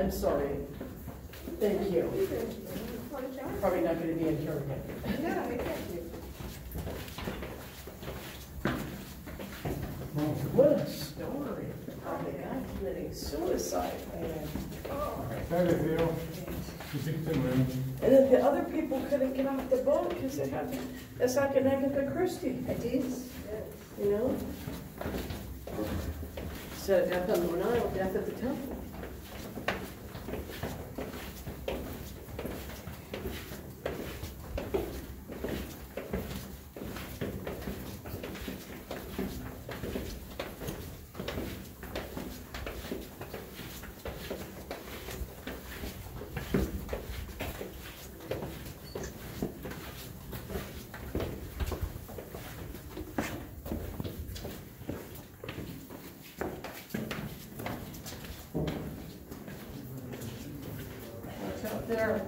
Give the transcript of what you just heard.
I'm sorry. Thank you. Probably not gonna be in here again. No, thank you. What a story. Oh, How the guy committing suicide, man. How you feel? You think the room? And then the other people couldn't get off the boat because they had, it's like an Agatha Christie, It is, yes. you know? So of death on the Nile, death at the temple. So there.